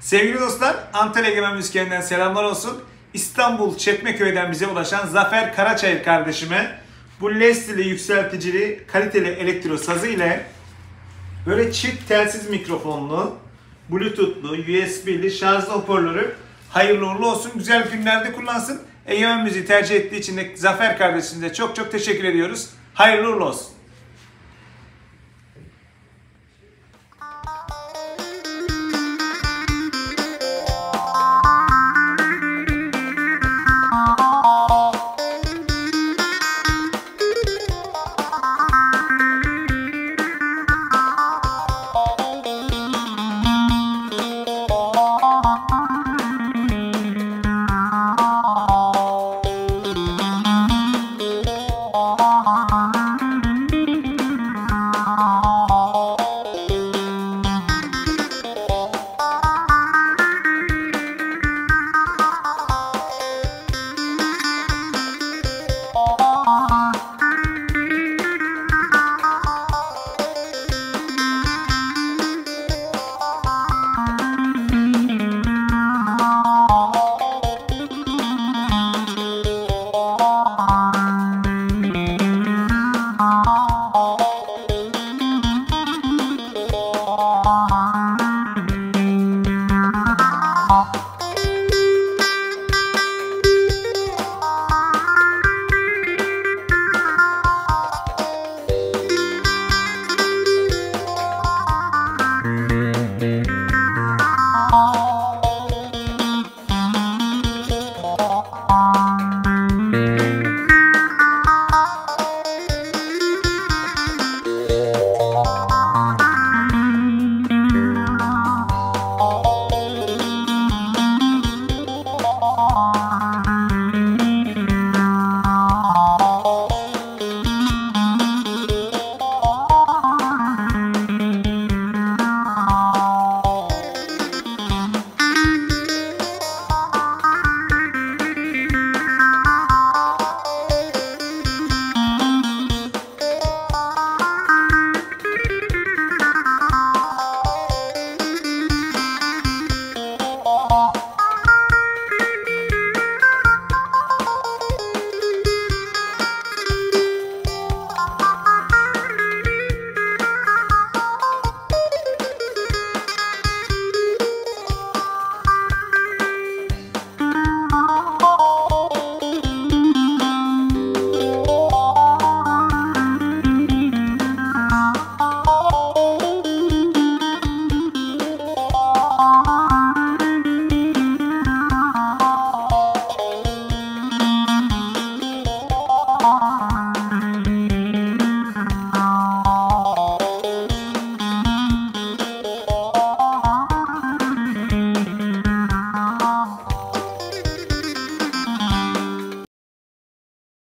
Sevgili dostlar, Antalya Egemen Müzikerinden selamlar olsun. İstanbul Çekmeköy'den bize ulaşan Zafer Karaçayır kardeşime bu Leslie'li yükselticili kaliteli elektro sazı ile böyle çift telsiz mikrofonlu, bluetoothlu, USB'li şarjlı hoparlörü hayırlı uğurlu olsun. Güzel günlerde kullansın. Egemen Müziği tercih ettiği için de Zafer kardeşimize çok çok teşekkür ediyoruz. Hayırlı uğurlu olsun.